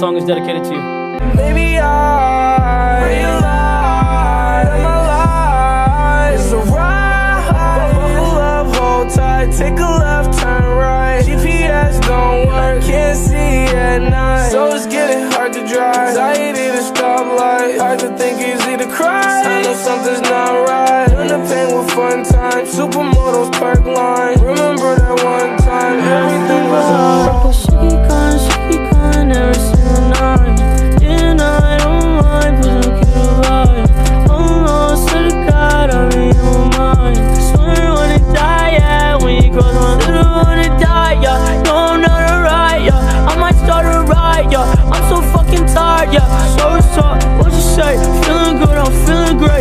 song is dedicated to you. Maybe I realize that my life is a ride. Buckle up, hold tight, take a left, turn right. GPS don't work, can't see at night. So it's getting hard to drive. Anxiety to stoplight, hard to think, easy to cry. I know something's not right. Turn the pain with fun times. Supermodels, park line. Remember that one yeah. So so, what you say? Feeling good, I'm feeling great.